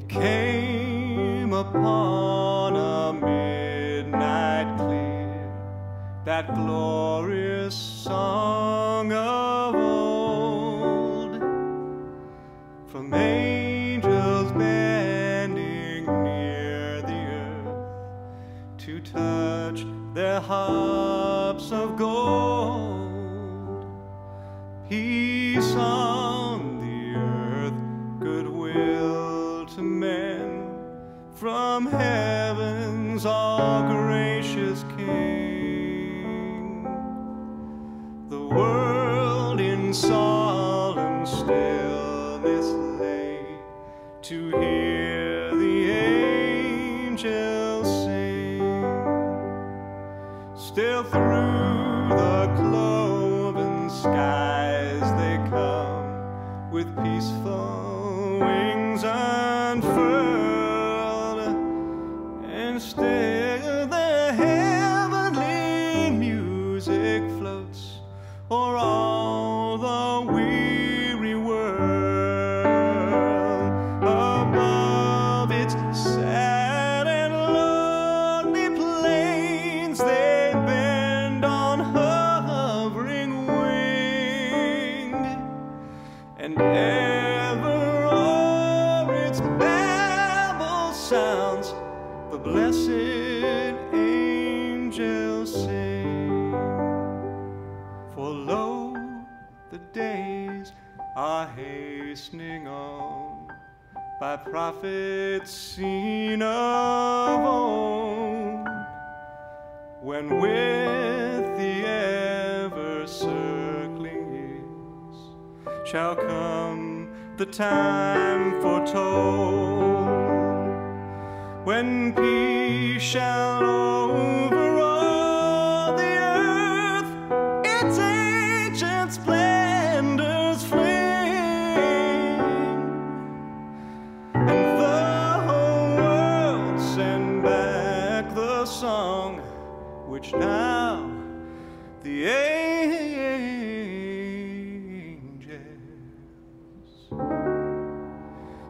It came upon a midnight clear, that glorious song of old, from angels bending near the earth to touch their harps of gold. Peace on from heaven's all gracious King. The world in solemn stillness lay to hear the angels sing. Still through the cloven skies they come with peaceful wings unfurled, still the heavenly music floats o'er all the weary world. Above its sad and lonely plains, they bend on hovering wing, and ever o'er its sounds the blessed angels sing. For lo, the days are hastening on. By prophets seen of old, when with the ever circling years shall come the time foretold, when peace shall overall the earth, its ancient splendors flame and the whole world send back the song which now the angels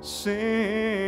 sing.